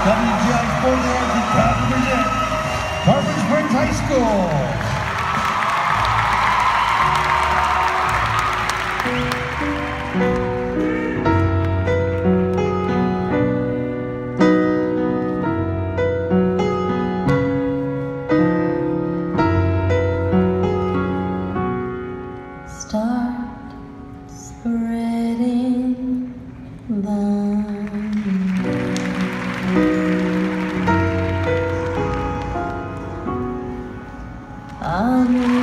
WGI Sports Arts is proud to present Tarpon Springs High School. Amen.